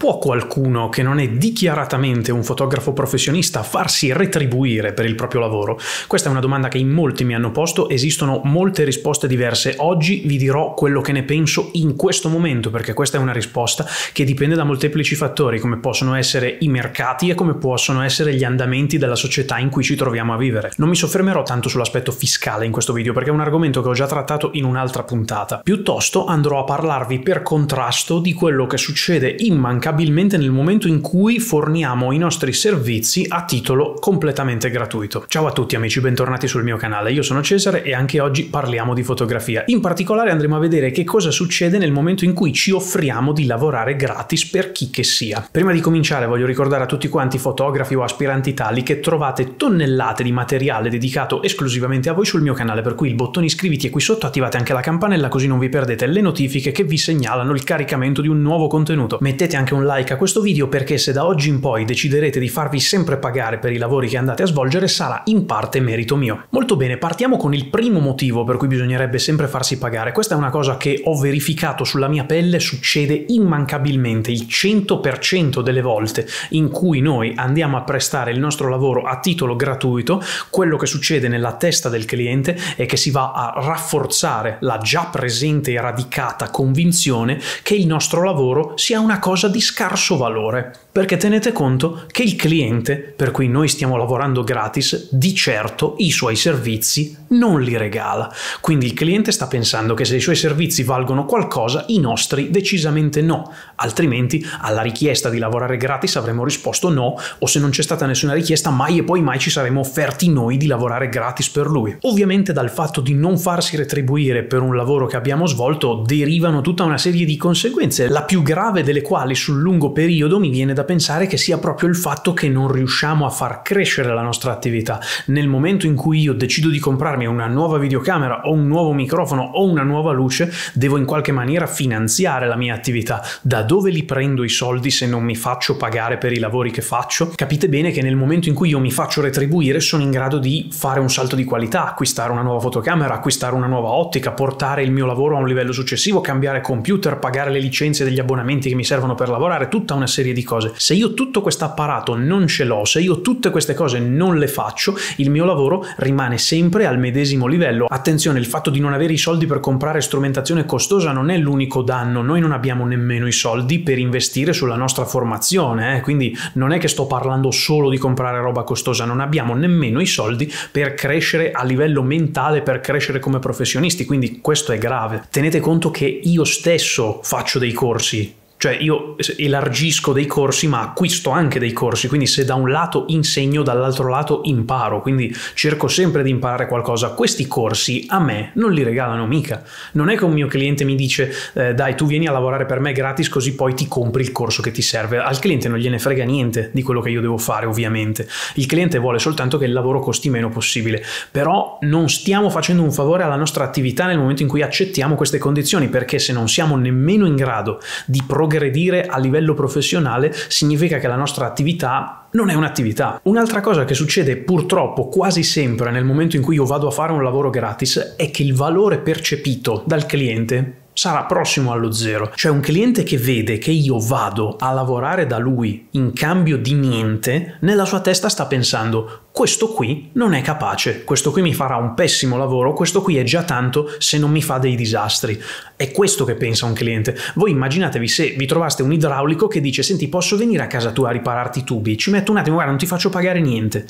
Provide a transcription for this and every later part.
Può qualcuno che non è dichiaratamente un fotografo professionista farsi retribuire per il proprio lavoro? Questa è una domanda che in molti mi hanno posto, esistono molte risposte diverse. Oggi vi dirò quello che ne penso in questo momento, perché questa è una risposta che dipende da molteplici fattori, come possono essere i mercati e come possono essere gli andamenti della società in cui ci troviamo a vivere. Non mi soffermerò tanto sull'aspetto fiscale in questo video, perché è un argomento che ho già trattato in un'altra puntata. Piuttosto andrò a parlarvi per contrasto di quello che succede immancabilmente immancabilmente nel momento in cui forniamo i nostri servizi a titolo completamente gratuito. Ciao a tutti amici, bentornati sul mio canale, io sono Cesare e anche oggi parliamo di fotografia. In particolare andremo a vedere che cosa succede nel momento in cui ci offriamo di lavorare gratis per chi che sia. Prima di cominciare voglio ricordare a tutti quanti fotografi o aspiranti tali che trovate tonnellate di materiale dedicato esclusivamente a voi sul mio canale, per cui il bottone iscriviti e qui sotto attivate anche la campanella così non vi perdete le notifiche che vi segnalano il caricamento di un nuovo contenuto. Mettete anche un un like a questo video perché se da oggi in poi deciderete di farvi sempre pagare per i lavori che andate a svolgere sarà in parte merito mio. Molto bene, partiamo con il primo motivo per cui bisognerebbe sempre farsi pagare. Questa è una cosa che ho verificato sulla mia pelle, succede immancabilmente il 100% delle volte in cui noi andiamo a prestare il nostro lavoro a titolo gratuito, quello che succede nella testa del cliente è che si va a rafforzare la già presente e radicata convinzione che il nostro lavoro sia una cosa di scarso valore, perché tenete conto che il cliente per cui noi stiamo lavorando gratis di certo i suoi servizi non li regala. Quindi il cliente sta pensando che se i suoi servizi valgono qualcosa, i nostri decisamente no, altrimenti alla richiesta di lavorare gratis avremmo risposto no o se non c'è stata nessuna richiesta mai e poi mai ci saremmo offerti noi di lavorare gratis per lui. Ovviamente dal fatto di non farsi retribuire per un lavoro che abbiamo svolto derivano tutta una serie di conseguenze, la più grave delle quali sul lungo periodo mi viene da pensare che sia proprio il fatto che non riusciamo a far crescere la nostra attività. Nel momento in cui io decido di comprarmi una nuova videocamera o un nuovo microfono o una nuova luce, devo in qualche maniera finanziare la mia attività. Da dove li prendo i soldi se non mi faccio pagare per i lavori che faccio? Capite bene che nel momento in cui io mi faccio retribuire sono in grado di fare un salto di qualità, acquistare una nuova fotocamera, acquistare una nuova ottica, portare il mio lavoro a un livello successivo, cambiare computer, pagare le licenze degli abbonamenti che mi servono per lavorare tutta una serie di cose. Se io tutto questo apparato non ce l'ho, se io tutte queste cose non le faccio, il mio lavoro rimane sempre al medesimo livello. Attenzione, il fatto di non avere i soldi per comprare strumentazione costosa non è l'unico danno, noi non abbiamo nemmeno i soldi per investire sulla nostra formazione, eh? quindi non è che sto parlando solo di comprare roba costosa, non abbiamo nemmeno i soldi per crescere a livello mentale, per crescere come professionisti, quindi questo è grave. Tenete conto che io stesso faccio dei corsi, cioè io elargisco dei corsi ma acquisto anche dei corsi, quindi se da un lato insegno, dall'altro lato imparo, quindi cerco sempre di imparare qualcosa. Questi corsi a me non li regalano mica. Non è che un mio cliente mi dice eh, dai tu vieni a lavorare per me gratis così poi ti compri il corso che ti serve. Al cliente non gliene frega niente di quello che io devo fare ovviamente. Il cliente vuole soltanto che il lavoro costi meno possibile. Però non stiamo facendo un favore alla nostra attività nel momento in cui accettiamo queste condizioni perché se non siamo nemmeno in grado di programmare progredire a livello professionale significa che la nostra attività non è un'attività. Un'altra cosa che succede purtroppo quasi sempre nel momento in cui io vado a fare un lavoro gratis è che il valore percepito dal cliente sarà prossimo allo zero. Cioè un cliente che vede che io vado a lavorare da lui in cambio di niente, nella sua testa sta pensando questo qui non è capace, questo qui mi farà un pessimo lavoro, questo qui è già tanto se non mi fa dei disastri. È questo che pensa un cliente. Voi immaginatevi se vi trovaste un idraulico che dice senti posso venire a casa tua a ripararti i tubi, ci metto un attimo, guarda non ti faccio pagare niente.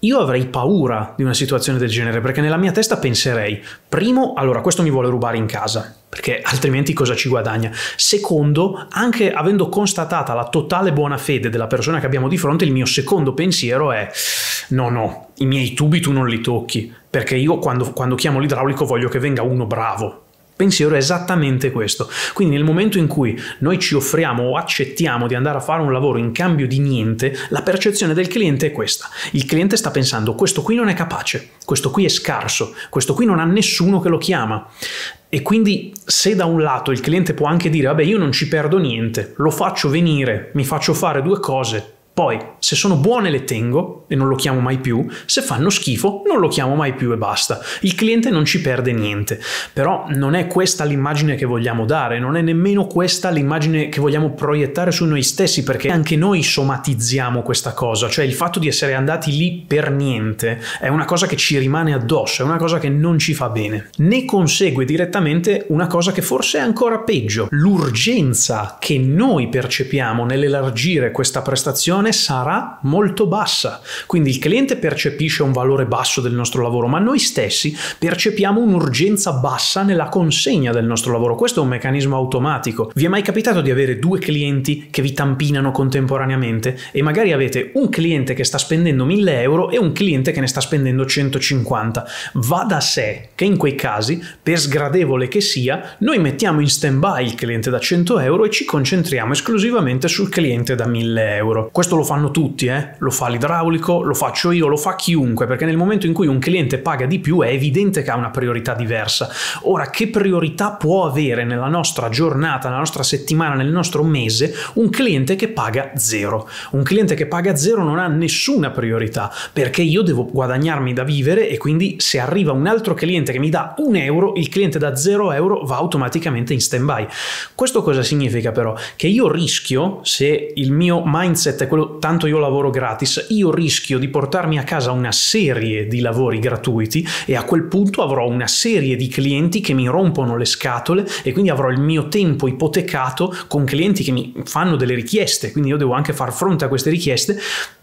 Io avrei paura di una situazione del genere perché nella mia testa penserei, primo, allora questo mi vuole rubare in casa, perché altrimenti cosa ci guadagna? Secondo, anche avendo constatata la totale buona fede della persona che abbiamo di fronte, il mio secondo pensiero è no, no, i miei tubi tu non li tocchi, perché io quando, quando chiamo l'idraulico voglio che venga uno bravo, pensiero è esattamente questo. Quindi nel momento in cui noi ci offriamo o accettiamo di andare a fare un lavoro in cambio di niente, la percezione del cliente è questa. Il cliente sta pensando questo qui non è capace, questo qui è scarso, questo qui non ha nessuno che lo chiama. E quindi se da un lato il cliente può anche dire vabbè io non ci perdo niente, lo faccio venire, mi faccio fare due cose, Poi, se sono buone le tengo e non lo chiamo mai più, se fanno schifo non lo chiamo mai più e basta. Il cliente non ci perde niente, però non è questa l'immagine che vogliamo dare, non è nemmeno questa l'immagine che vogliamo proiettare su noi stessi, perché anche noi somatizziamo questa cosa, cioè il fatto di essere andati lì per niente è una cosa che ci rimane addosso, è una cosa che non ci fa bene. Ne consegue direttamente una cosa che forse è ancora peggio, l'urgenza che noi percepiamo nell'elargire questa prestazione sarà molto bassa. Quindi il cliente percepisce un valore basso del nostro lavoro, ma noi stessi percepiamo un'urgenza bassa nella consegna del nostro lavoro. Questo è un meccanismo automatico. Vi è mai capitato di avere due clienti che vi tampinano contemporaneamente e magari avete un cliente che sta spendendo 1000 euro e un cliente che ne sta spendendo 150? Va da sé che in quei casi, per sgradevole che sia, noi mettiamo in stand-by il cliente da 100 euro e ci concentriamo esclusivamente sul cliente da 1000 euro. Questo lo fanno tutti, eh? lo fa l'idraulico, lo faccio io, lo fa chiunque, perché nel momento in cui un cliente paga di più è evidente che ha una priorità diversa. Ora, che priorità può avere nella nostra giornata, nella nostra settimana, nel nostro mese un cliente che paga zero? Un cliente che paga zero non ha nessuna priorità, perché io devo guadagnarmi da vivere e quindi se arriva un altro cliente che mi dà un euro, il cliente da zero euro va automaticamente in stand-by. Questo cosa significa però? Che io rischio, se il mio mindset è quello tanto io lavoro gratis, io rischio di portarmi a casa una serie di lavori gratuiti e a quel punto avrò una serie di clienti che mi rompono le scatole e quindi avrò il mio tempo ipotecato con clienti che mi fanno delle richieste, quindi io devo anche far fronte a queste richieste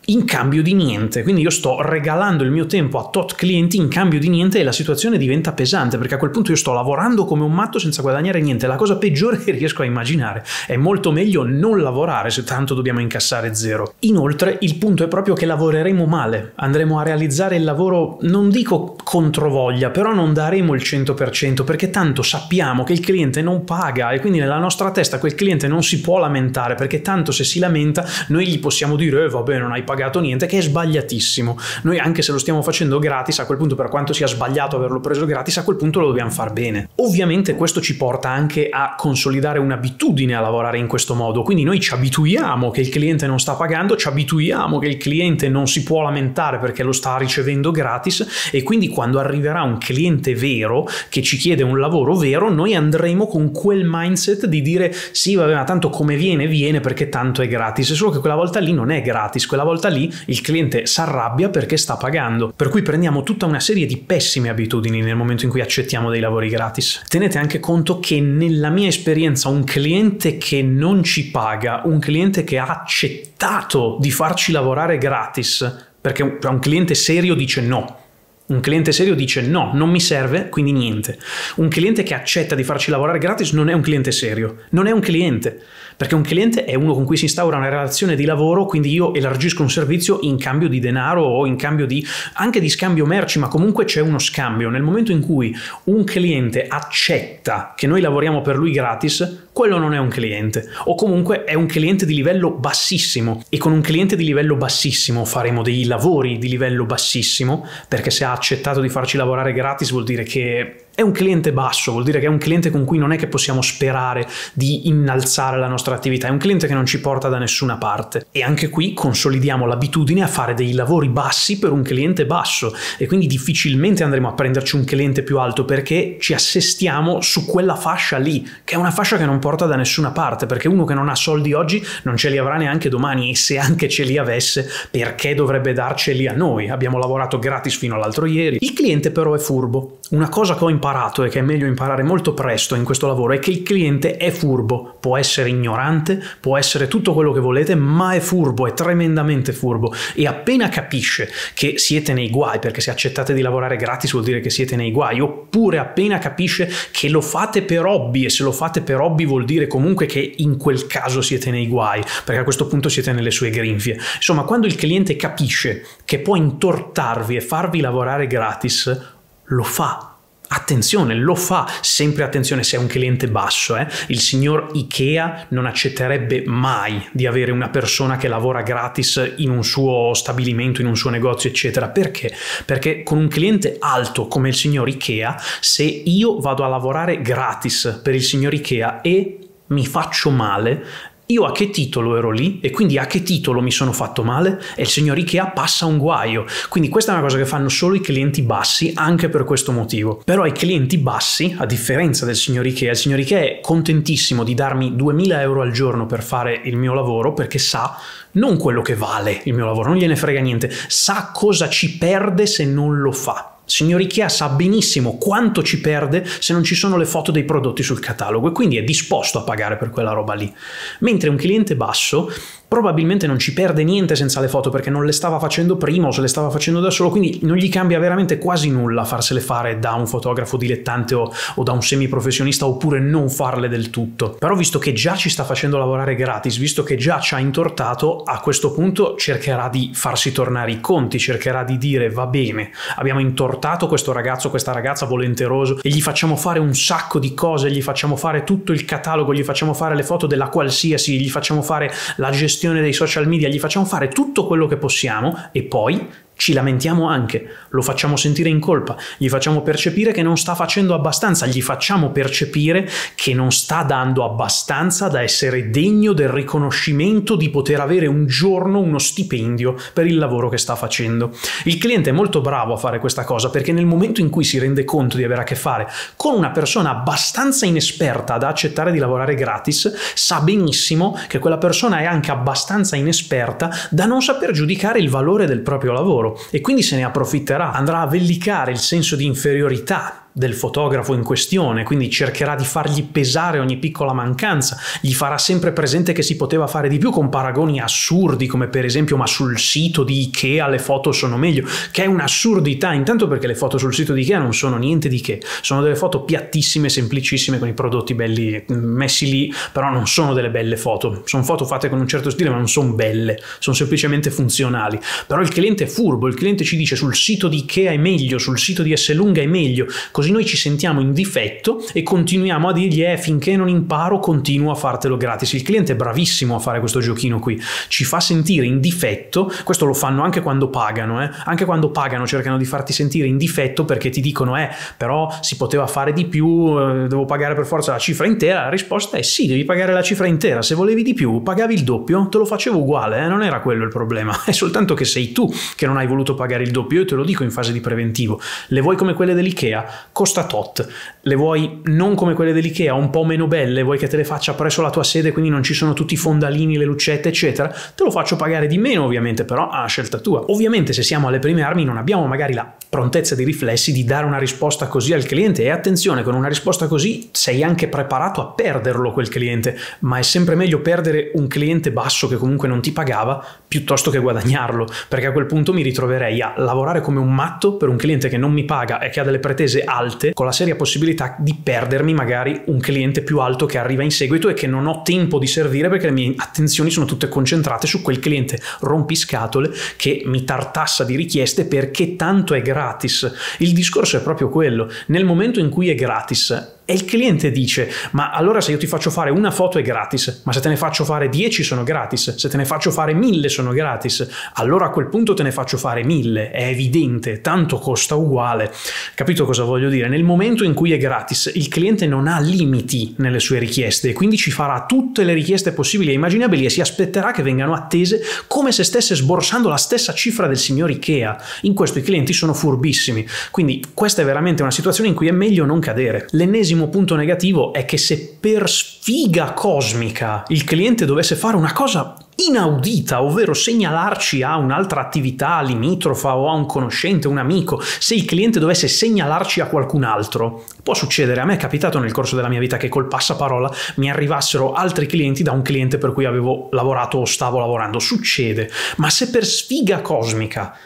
in cambio di niente. Quindi io sto regalando il mio tempo a tot clienti in cambio di niente e la situazione diventa pesante perché a quel punto io sto lavorando come un matto senza guadagnare niente. La cosa peggiore che riesco a immaginare è molto meglio non lavorare se tanto dobbiamo incassare zero. Inoltre il punto è proprio che lavoreremo male, andremo a realizzare il lavoro non dico controvoglia, però non daremo il 100% perché tanto sappiamo che il cliente non paga e quindi nella nostra testa quel cliente non si può lamentare perché tanto se si lamenta noi gli possiamo dire eh, vabbè non hai pagato pagato niente, che è sbagliatissimo. Noi anche se lo stiamo facendo gratis, a quel punto per quanto sia sbagliato averlo preso gratis, a quel punto lo dobbiamo far bene. Ovviamente questo ci porta anche a consolidare un'abitudine a lavorare in questo modo, quindi noi ci abituiamo che il cliente non sta pagando, ci abituiamo che il cliente non si può lamentare perché lo sta ricevendo gratis e quindi quando arriverà un cliente vero che ci chiede un lavoro vero, noi andremo con quel mindset di dire sì, vabbè, ma tanto come viene, viene perché tanto è gratis, solo che quella volta lì non è gratis, quella volta volta lì il cliente si arrabbia perché sta pagando. Per cui prendiamo tutta una serie di pessime abitudini nel momento in cui accettiamo dei lavori gratis. Tenete anche conto che nella mia esperienza un cliente che non ci paga, un cliente che ha accettato di farci lavorare gratis, perché un cliente serio dice no, un cliente serio dice no, non mi serve, quindi niente. Un cliente che accetta di farci lavorare gratis non è un cliente serio, non è un cliente, perché un cliente è uno con cui si instaura una relazione di lavoro, quindi io elargisco un servizio in cambio di denaro o in cambio di anche di scambio merci, ma comunque c'è uno scambio. Nel momento in cui un cliente accetta che noi lavoriamo per lui gratis, quello non è un cliente, o comunque è un cliente di livello bassissimo e con un cliente di livello bassissimo faremo dei lavori di livello bassissimo, perché se ha accettato di farci lavorare gratis vuol dire che è un cliente basso, vuol dire che è un cliente con cui non è che possiamo sperare di innalzare la nostra attività, è un cliente che non ci porta da nessuna parte. E anche qui consolidiamo l'abitudine a fare dei lavori bassi per un cliente basso e quindi difficilmente andremo a prenderci un cliente più alto perché ci assestiamo su quella fascia lì, che è una fascia che non porta da nessuna parte, perché uno che non ha soldi oggi non ce li avrà neanche domani e se anche ce li avesse, perché dovrebbe darceli a noi? Abbiamo lavorato gratis fino all'altro ieri. Il cliente però è furbo. Una cosa che ho imparato imparato e che è meglio imparare molto presto in questo lavoro è che il cliente è furbo, può essere ignorante, può essere tutto quello che volete, ma è furbo, è tremendamente furbo. E appena capisce che siete nei guai, perché se accettate di lavorare gratis vuol dire che siete nei guai, oppure appena capisce che lo fate per hobby e se lo fate per hobby vuol dire comunque che in quel caso siete nei guai, perché a questo punto siete nelle sue grinfie. Insomma, quando il cliente capisce che può intortarvi e farvi lavorare gratis, lo fa Attenzione, lo fa, sempre attenzione se è un cliente basso. Eh? Il signor Ikea non accetterebbe mai di avere una persona che lavora gratis in un suo stabilimento, in un suo negozio, eccetera. Perché? Perché con un cliente alto come il signor Ikea, se io vado a lavorare gratis per il signor Ikea e mi faccio male, io a che titolo ero lì e quindi a che titolo mi sono fatto male e il signor Ikea passa un guaio. Quindi questa è una cosa che fanno solo i clienti bassi anche per questo motivo. Però i clienti bassi, a differenza del signor Ikea, il signor Ikea è contentissimo di darmi 2000 euro al giorno per fare il mio lavoro perché sa non quello che vale il mio lavoro, non gliene frega niente, sa cosa ci perde se non lo fa. Signor Ikea sa benissimo quanto ci perde se non ci sono le foto dei prodotti sul catalogo e quindi è disposto a pagare per quella roba lì. Mentre un cliente basso probabilmente non ci perde niente senza le foto perché non le stava facendo prima o se le stava facendo da solo, quindi non gli cambia veramente quasi nulla farsele fare da un fotografo dilettante o, o da un semiprofessionista oppure non farle del tutto. Però visto che già ci sta facendo lavorare gratis, visto che già ci ha intortato, a questo punto cercherà di farsi tornare i conti, cercherà di dire va bene, abbiamo intortato questo ragazzo, questa ragazza volenteroso e gli facciamo fare un sacco di cose, gli facciamo fare tutto il catalogo, gli facciamo fare le foto della qualsiasi, gli facciamo fare la gestione gestione dei social media, gli facciamo fare tutto quello che possiamo e poi ci lamentiamo anche, lo facciamo sentire in colpa, gli facciamo percepire che non sta facendo abbastanza, gli facciamo percepire che non sta dando abbastanza da essere degno del riconoscimento di poter avere un giorno uno stipendio per il lavoro che sta facendo. Il cliente è molto bravo a fare questa cosa perché nel momento in cui si rende conto di avere a che fare con una persona abbastanza inesperta da accettare di lavorare gratis, sa benissimo che quella persona è anche abbastanza inesperta da non saper giudicare il valore del proprio lavoro lavoro. E quindi se ne approfitterà, andrà a vellicare il senso di inferiorità del fotografo in questione, quindi cercherà di fargli pesare ogni piccola mancanza, gli farà sempre presente che si poteva fare di più con paragoni assurdi come per esempio ma sul sito di Ikea le foto sono meglio, che è un'assurdità intanto perché le foto sul sito di Ikea non sono niente di che, sono delle foto piattissime, semplicissime con i prodotti belli messi lì, però non sono delle belle foto, sono foto fatte con un certo stile ma non sono belle, sono semplicemente funzionali, però il cliente è furbo, il cliente ci dice sul sito di Ikea è meglio, sul sito di Esselunga è meglio, così così noi ci sentiamo in difetto e continuiamo a dirgli eh finché non imparo continuo a fartelo gratis. Il cliente è bravissimo a fare questo giochino qui, ci fa sentire in difetto, questo lo fanno anche quando pagano, eh? anche quando pagano cercano di farti sentire in difetto perché ti dicono eh però si poteva fare di più, eh, devo pagare per forza la cifra intera, la risposta è sì, devi pagare la cifra intera, se volevi di più pagavi il doppio, te lo facevo uguale, eh? non era quello il problema, è soltanto che sei tu che non hai voluto pagare il doppio, io te lo dico in fase di preventivo, le vuoi come quelle dell'IKEA? Costa tot. Le vuoi non come quelle dell'IKEA, un po' meno belle, vuoi che te le faccia presso la tua sede, quindi non ci sono tutti i fondalini, le lucette, eccetera, te lo faccio pagare di meno ovviamente, però a scelta tua. Ovviamente se siamo alle prime armi non abbiamo magari la prontezza di riflessi di dare una risposta così al cliente. E attenzione, con una risposta così sei anche preparato a perderlo quel cliente, ma è sempre meglio perdere un cliente basso che comunque non ti pagava piuttosto che guadagnarlo, perché a quel punto mi ritroverei a lavorare come un matto per un cliente che non mi paga e che ha delle pretese alte, con la seria possibilità di perdermi magari un cliente più alto che arriva in seguito e che non ho tempo di servire perché le mie attenzioni sono tutte concentrate su quel cliente rompiscatole che mi tartassa di richieste perché tanto è gratis. Il discorso è proprio quello. Nel momento in cui è gratis, e il cliente dice, ma allora se io ti faccio fare una foto è gratis, ma se te ne faccio fare 10 sono gratis, se te ne faccio fare 1000 sono gratis, allora a quel punto te ne faccio fare 1000, è evidente, tanto costa uguale. Capito cosa voglio dire? Nel momento in cui è gratis, il cliente non ha limiti nelle sue richieste e quindi ci farà tutte le richieste possibili e immaginabili e si aspetterà che vengano attese come se stesse sborsando la stessa cifra del signor Ikea. In questo i clienti sono furbissimi, quindi questa è veramente una situazione in cui è meglio non cadere. L'ennesimo l'ennesimo punto negativo è che se per sfiga cosmica il cliente dovesse fare una cosa inaudita, ovvero segnalarci a un'altra attività limitrofa o a un conoscente, un amico, se il cliente dovesse segnalarci a qualcun altro, può succedere, a me è capitato nel corso della mia vita che col passaparola mi arrivassero altri clienti da un cliente per cui avevo lavorato o stavo lavorando, succede, ma se per sfiga cosmica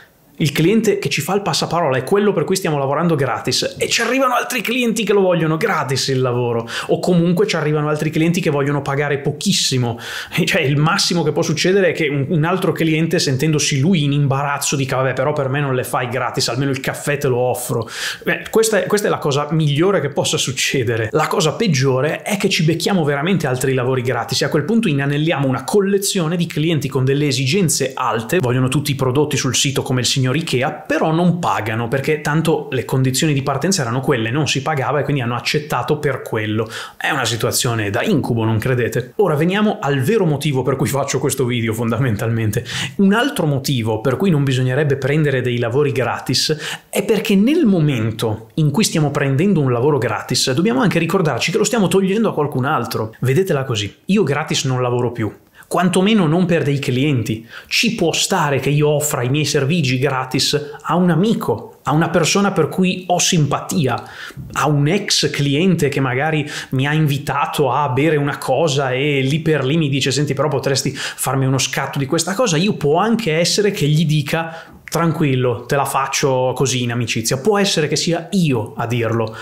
il cliente che ci fa il passaparola è quello per cui stiamo lavorando gratis. E ci arrivano altri clienti che lo vogliono. Gratis il lavoro. O comunque ci arrivano altri clienti che vogliono pagare pochissimo. Cioè il massimo che può succedere è che un altro cliente sentendosi lui in imbarazzo dica vabbè però per me non le fai gratis almeno il caffè te lo offro. Beh, questa, è, questa è la cosa migliore che possa succedere. La cosa peggiore è che ci becchiamo veramente altri lavori gratis. E a quel punto inanelliamo una collezione di clienti con delle esigenze alte. Vogliono tutti i prodotti sul sito come il signor signor Ikea, però non pagano perché tanto le condizioni di partenza erano quelle, non si pagava e quindi hanno accettato per quello. È una situazione da incubo, non credete? Ora veniamo al vero motivo per cui faccio questo video fondamentalmente. Un altro motivo per cui non bisognerebbe prendere dei lavori gratis è perché nel momento in cui stiamo prendendo un lavoro gratis dobbiamo anche ricordarci che lo stiamo togliendo a qualcun altro. Vedetela così, io gratis non lavoro più quantomeno non per dei clienti. Ci può stare che io offra i miei servigi gratis a un amico, a una persona per cui ho simpatia, a un ex cliente che magari mi ha invitato a bere una cosa e lì per lì mi dice senti però potresti farmi uno scatto di questa cosa, io può anche essere che gli dica tranquillo, te la faccio così in amicizia, può essere che sia io a dirlo.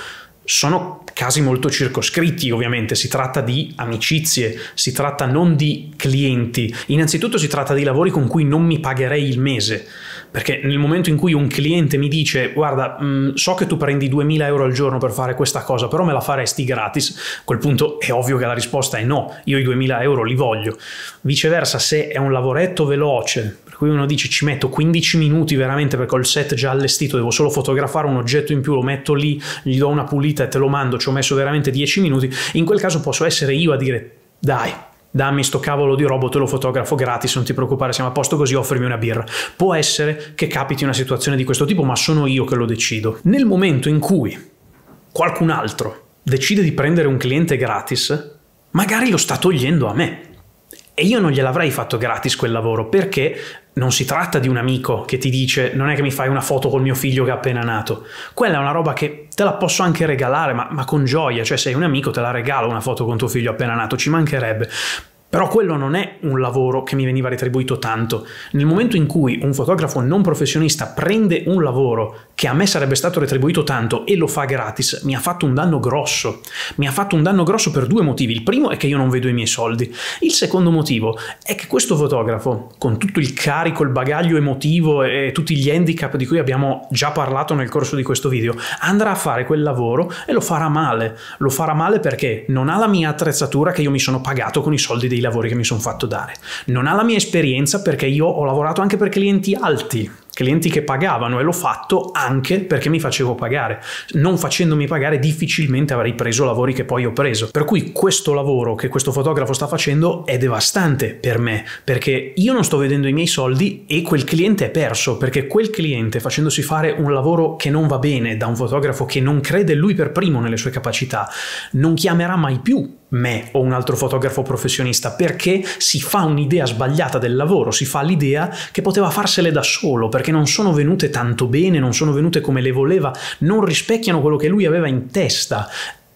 Sono casi molto circoscritti, ovviamente, si tratta di amicizie, si tratta non di clienti. Innanzitutto si tratta di lavori con cui non mi pagherei il mese, perché nel momento in cui un cliente mi dice guarda, mh, mm, so che tu prendi 2000 euro al giorno per fare questa cosa, però me la faresti gratis, a quel punto è ovvio che la risposta è no, io i 2000 euro li voglio. Viceversa, se è un lavoretto veloce, cui uno dice ci metto 15 minuti veramente perché ho il set già allestito, devo solo fotografare un oggetto in più, lo metto lì, gli do una pulita e te lo mando, ci ho messo veramente 10 minuti, in quel caso posso essere io a dire dai, dammi sto cavolo di robot, te lo fotografo gratis, non ti preoccupare, siamo a posto così, offrimi una birra. Può essere che capiti una situazione di questo tipo, ma sono io che lo decido. Nel momento in cui qualcun altro decide di prendere un cliente gratis, magari lo sta togliendo a me. E io non gliel'avrei fatto gratis quel lavoro perché non si tratta di un amico che ti dice non è che mi fai una foto col mio figlio che è appena nato. Quella è una roba che te la posso anche regalare, ma, ma con gioia, cioè sei un amico te la regalo una foto con tuo figlio appena nato, ci mancherebbe. Però quello non è un lavoro che mi veniva retribuito tanto. Nel momento in cui un fotografo non professionista prende un lavoro che a me sarebbe stato retribuito tanto e lo fa gratis, mi ha fatto un danno grosso. Mi ha fatto un danno grosso per due motivi. Il primo è che io non vedo i miei soldi. Il secondo motivo è che questo fotografo, con tutto il carico, il bagaglio emotivo e tutti gli handicap di cui abbiamo già parlato nel corso di questo video, andrà a fare quel lavoro e lo farà male. Lo farà male perché non ha la mia attrezzatura che io mi sono pagato con i soldi dei lavori che mi sono fatto dare. Non ha la mia esperienza perché io ho lavorato anche per clienti alti, clienti che pagavano e l'ho fatto anche perché mi facevo pagare. Non facendomi pagare difficilmente avrei preso lavori che poi ho preso. Per cui questo lavoro che questo fotografo sta facendo è devastante per me perché io non sto vedendo i miei soldi e quel cliente è perso perché quel cliente facendosi fare un lavoro che non va bene da un fotografo che non crede lui per primo nelle sue capacità non chiamerà mai più me o un altro fotografo professionista perché si fa un'idea sbagliata del lavoro, si fa l'idea che poteva farsele da solo perché non sono venute tanto bene, non sono venute come le voleva, non rispecchiano quello che lui aveva in testa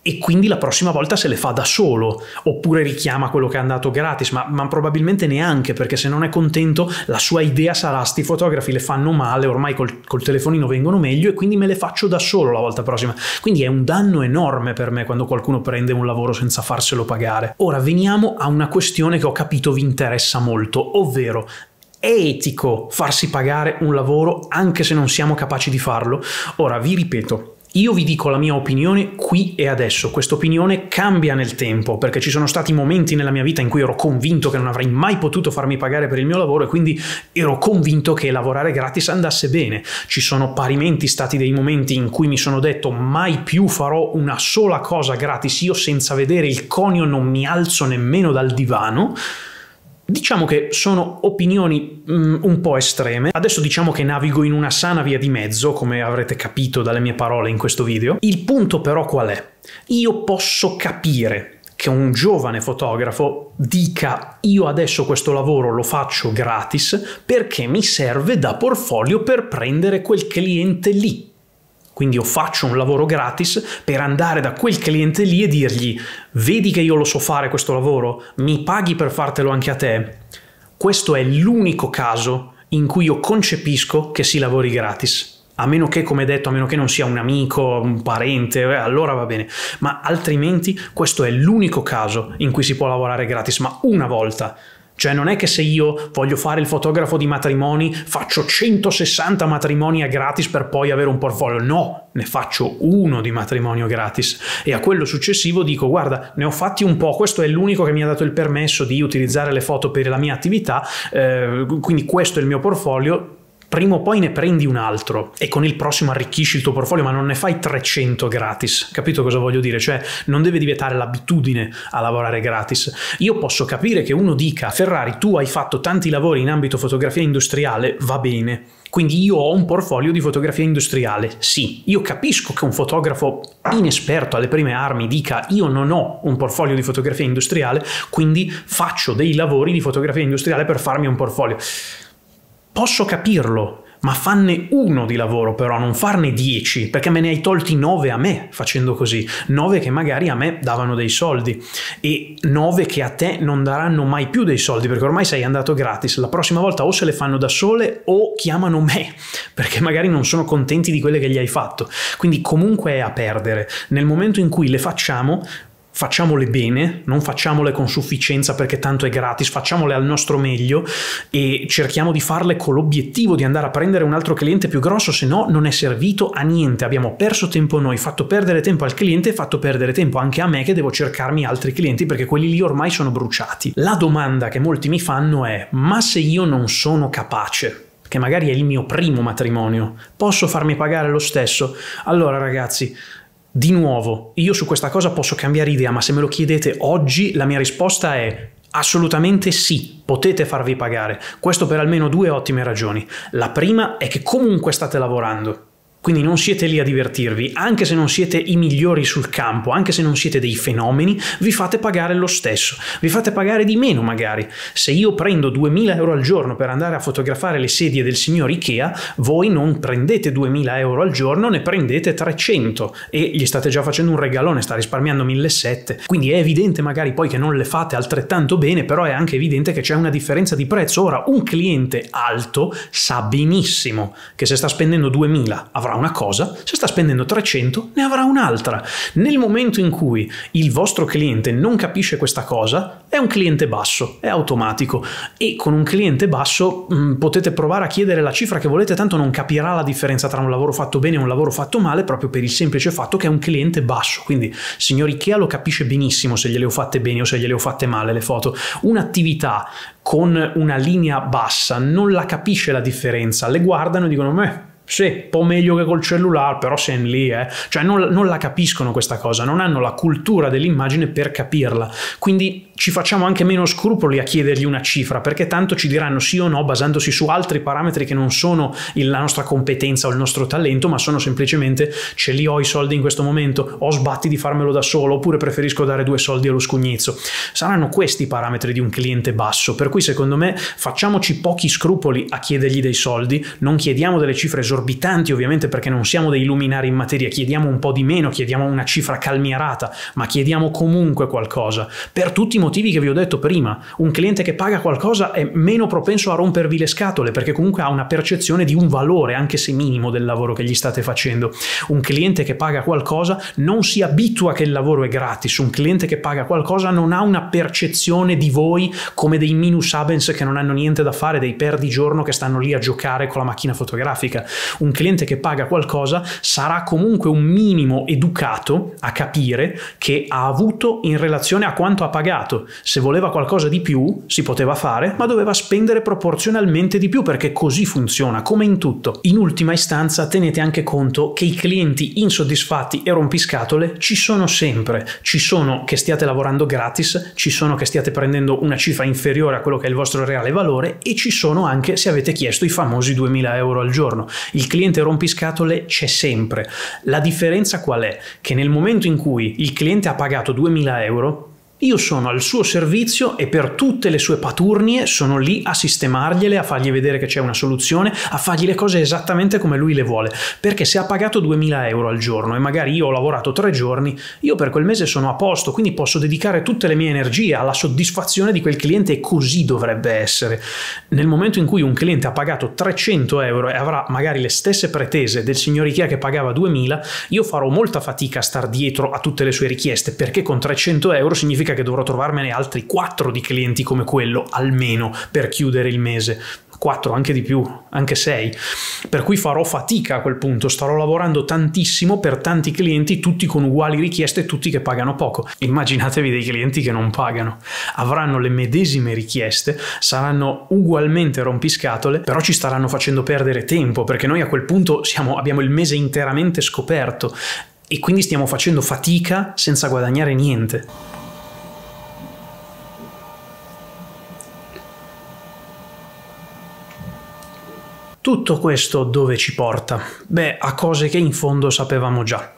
e quindi la prossima volta se le fa da solo, oppure richiama quello che è andato gratis, ma, ma, probabilmente neanche, perché se non è contento la sua idea sarà sti fotografi le fanno male, ormai col, col, telefonino vengono meglio e quindi me le faccio da solo la volta prossima. Quindi è un danno enorme per me quando qualcuno prende un lavoro senza farselo pagare. Ora veniamo a una questione che ho capito vi interessa molto, ovvero è etico farsi pagare un lavoro anche se non siamo capaci di farlo? Ora vi ripeto, io vi dico la mia opinione qui e adesso. Questa opinione cambia nel tempo perché ci sono stati momenti nella mia vita in cui ero convinto che non avrei mai potuto farmi pagare per il mio lavoro e quindi ero convinto che lavorare gratis andasse bene. Ci sono parimenti stati dei momenti in cui mi sono detto mai più farò una sola cosa gratis. Io senza vedere il conio non mi alzo nemmeno dal divano. Diciamo che sono opinioni mm, un po' estreme. Adesso diciamo che navigo in una sana via di mezzo, come avrete capito dalle mie parole in questo video. Il punto però qual è? Io posso capire che un giovane fotografo dica io adesso questo lavoro lo faccio gratis perché mi serve da portfolio per prendere quel cliente lì. Quindi io faccio un lavoro gratis per andare da quel cliente lì e dirgli vedi che io lo so fare questo lavoro, mi paghi per fartelo anche a te. Questo è l'unico caso in cui io concepisco che si lavori gratis. A meno che, come detto, a meno che non sia un amico, un parente, eh, allora va bene. Ma altrimenti questo è l'unico caso in cui si può lavorare gratis, ma una volta. Cioè non è che se io voglio fare il fotografo di matrimoni faccio 160 matrimoni a gratis per poi avere un portfolio, no, ne faccio uno di matrimonio gratis. E a quello successivo dico guarda ne ho fatti un po', questo è l'unico che mi ha dato il permesso di utilizzare le foto per la mia attività, eh, quindi questo è il mio portfolio, prima o poi ne prendi un altro e con il prossimo arricchisci il tuo portfolio, ma non ne fai 300 gratis. Capito cosa voglio dire? Cioè, non deve diventare l'abitudine a lavorare gratis. Io posso capire che uno dica, Ferrari, tu hai fatto tanti lavori in ambito fotografia industriale, va bene. Quindi io ho un portfolio di fotografia industriale. Sì, io capisco che un fotografo inesperto alle prime armi dica io non ho un portfolio di fotografia industriale, quindi faccio dei lavori di fotografia industriale per farmi un portfolio. Posso capirlo, ma fanne uno di lavoro però, non farne dieci, perché me ne hai tolti nove a me facendo così, nove che magari a me davano dei soldi. E nove che a te non daranno mai più dei soldi, perché ormai sei andato gratis, la prossima volta o se le fanno da sole o chiamano me, perché magari non sono contenti di quelle che gli hai fatto, quindi comunque è a perdere. Nel momento in cui le facciamo, facciamole bene, non facciamole con sufficienza perché tanto è gratis, facciamole al nostro meglio e cerchiamo di farle con l'obiettivo di andare a prendere un altro cliente più grosso, se no non è servito a niente, abbiamo perso tempo noi, fatto perdere tempo al cliente e fatto perdere tempo anche a me che devo cercarmi altri clienti perché quelli lì ormai sono bruciati. La domanda che molti mi fanno è ma se io non sono capace? che magari è il mio primo matrimonio, posso farmi pagare lo stesso? Allora ragazzi, di nuovo, io su questa cosa posso cambiare idea, ma se me lo chiedete oggi, la mia risposta è Assolutamente sì, potete farvi pagare. Questo per almeno due ottime ragioni. La prima è che comunque state lavorando. Quindi non siete lì a divertirvi, anche se non siete i migliori sul campo, anche se non siete dei fenomeni, vi fate pagare lo stesso, vi fate pagare di meno magari. Se io prendo 2000 euro al giorno per andare a fotografare le sedie del signor Ikea, voi non prendete 2000 euro al giorno, ne prendete 300 e gli state già facendo un regalone, sta risparmiando 1700. Quindi è evidente magari poi che non le fate altrettanto bene, però è anche evidente che c'è una differenza di prezzo. Ora, un cliente alto sa benissimo che se sta spendendo 2000 avrà una cosa, se sta spendendo 300 ne avrà un'altra. Nel momento in cui il vostro cliente non capisce questa cosa, è un cliente basso, è automatico e con un cliente basso mh, mm, potete provare a chiedere la cifra che volete, tanto non capirà la differenza tra un lavoro fatto bene e un lavoro fatto male proprio per il semplice fatto che è un cliente basso. Quindi, signor Ikea lo capisce benissimo se gliele ho fatte bene o se gliele ho fatte male le foto. Un'attività con una linea bassa non la capisce la differenza, le guardano e dicono, beh, sì, un po' meglio che col cellulare, però sei lì, eh. Cioè non, non, la capiscono questa cosa, non hanno la cultura dell'immagine per capirla. Quindi ci facciamo anche meno scrupoli a chiedergli una cifra, perché tanto ci diranno sì o no basandosi su altri parametri che non sono il, la nostra competenza o il nostro talento, ma sono semplicemente ce li ho i soldi in questo momento, o sbatti di farmelo da solo, oppure preferisco dare due soldi allo scugnizzo. Saranno questi i parametri di un cliente basso, per cui secondo me facciamoci pochi scrupoli a chiedergli dei soldi, non chiediamo delle cifre esorbitanti ovviamente perché non siamo dei luminari in materia, chiediamo un po' di meno, chiediamo una cifra calmierata, ma chiediamo comunque qualcosa, per tutti motivi che vi ho detto prima. Un cliente che paga qualcosa è meno propenso a rompervi le scatole perché comunque ha una percezione di un valore, anche se minimo, del lavoro che gli state facendo. Un cliente che paga qualcosa non si abitua che il lavoro è gratis. Un cliente che paga qualcosa non ha una percezione di voi come dei minus abens che non hanno niente da fare, dei perdigiorno che stanno lì a giocare con la macchina fotografica. Un cliente che paga qualcosa sarà comunque un minimo educato a capire che ha avuto in relazione a quanto ha pagato mercato. Se voleva qualcosa di più, si poteva fare, ma doveva spendere proporzionalmente di più perché così funziona, come in tutto. In ultima istanza tenete anche conto che i clienti insoddisfatti e rompiscatole ci sono sempre. Ci sono che stiate lavorando gratis, ci sono che stiate prendendo una cifra inferiore a quello che è il vostro reale valore e ci sono anche se avete chiesto i famosi 2000 euro al giorno. Il cliente rompiscatole c'è sempre. La differenza qual è? Che nel momento in cui il cliente ha pagato 2000 euro, io sono al suo servizio e per tutte le sue paturnie sono lì a sistemargliele, a fargli vedere che c'è una soluzione, a fargli le cose esattamente come lui le vuole. Perché se ha pagato 2000 euro al giorno e magari io ho lavorato tre giorni, io per quel mese sono a posto, quindi posso dedicare tutte le mie energie alla soddisfazione di quel cliente e così dovrebbe essere. Nel momento in cui un cliente ha pagato 300 euro e avrà magari le stesse pretese del signor Ikea che pagava 2000, io farò molta fatica a star dietro a tutte le sue richieste perché con 300 euro significa che dovrò trovarmene altri 4 di clienti come quello, almeno, per chiudere il mese. 4, anche di più, anche 6. Per cui farò fatica a quel punto, starò lavorando tantissimo per tanti clienti, tutti con uguali richieste, tutti che pagano poco. Immaginatevi dei clienti che non pagano. Avranno le medesime richieste, saranno ugualmente rompiscatole, però ci staranno facendo perdere tempo, perché noi a quel punto siamo, abbiamo il mese interamente scoperto e quindi stiamo facendo fatica senza guadagnare niente. Tutto questo dove ci porta? Beh, a cose che in fondo sapevamo già.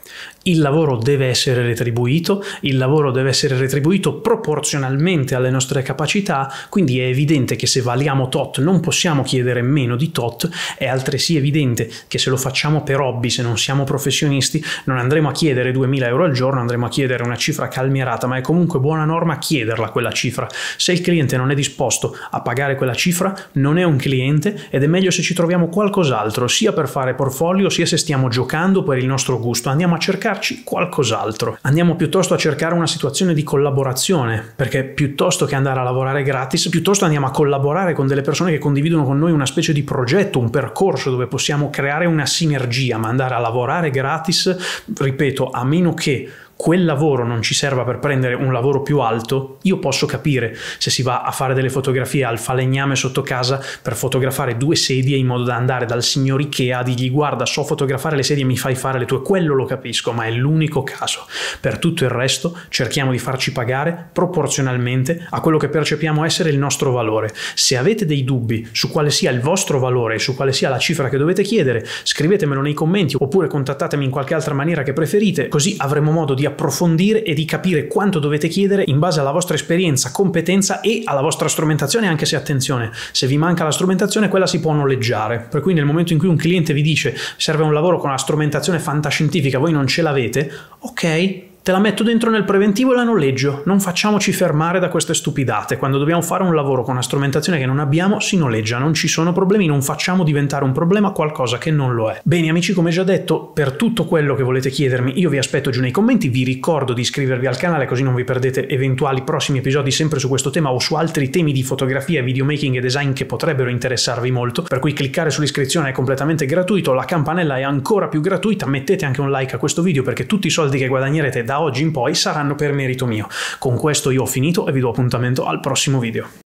Il lavoro deve essere retribuito, il lavoro deve essere retribuito proporzionalmente alle nostre capacità, quindi è evidente che se valiamo tot non possiamo chiedere meno di tot, è altresì evidente che se lo facciamo per hobby, se non siamo professionisti, non andremo a chiedere 2000 euro al giorno, andremo a chiedere una cifra calmierata, ma è comunque buona norma chiederla quella cifra. Se il cliente non è disposto a pagare quella cifra, non è un cliente ed è meglio se ci troviamo qualcos'altro, sia per fare portfolio, sia se stiamo giocando per il nostro gusto. Andiamo a cercarci qualcos'altro. Andiamo piuttosto a cercare una situazione di collaborazione, perché piuttosto che andare a lavorare gratis, piuttosto andiamo a collaborare con delle persone che condividono con noi una specie di progetto, un percorso dove possiamo creare una sinergia, ma andare a lavorare gratis, ripeto, a meno che quel lavoro non ci serva per prendere un lavoro più alto, io posso capire se si va a fare delle fotografie al falegname sotto casa per fotografare due sedie in modo da andare dal signor Ikea a dirgli guarda so fotografare le sedie mi fai fare le tue, quello lo capisco, ma è l'unico caso. Per tutto il resto cerchiamo di farci pagare proporzionalmente a quello che percepiamo essere il nostro valore. Se avete dei dubbi su quale sia il vostro valore e su quale sia la cifra che dovete chiedere, scrivetemelo nei commenti oppure contattatemi in qualche altra maniera che preferite, così avremo modo di approfondire e di capire quanto dovete chiedere in base alla vostra esperienza, competenza e alla vostra strumentazione, anche se attenzione, se vi manca la strumentazione quella si può noleggiare. Per cui nel momento in cui un cliente vi dice serve un lavoro con una strumentazione fantascientifica, voi non ce l'avete, ok, Te la metto dentro nel preventivo e la noleggio. Non facciamoci fermare da queste stupidate. Quando dobbiamo fare un lavoro con una strumentazione che non abbiamo, si noleggia. Non ci sono problemi, non facciamo diventare un problema qualcosa che non lo è. Bene amici, come già detto, per tutto quello che volete chiedermi, io vi aspetto giù nei commenti. Vi ricordo di iscrivervi al canale così non vi perdete eventuali prossimi episodi sempre su questo tema o su altri temi di fotografia, videomaking e design che potrebbero interessarvi molto. Per cui cliccare sull'iscrizione è completamente gratuito, la campanella è ancora più gratuita. Mettete anche un like a questo video perché tutti i soldi che guadagnerete da oggi in poi saranno per merito mio. Con questo io ho finito e vi do appuntamento al prossimo video.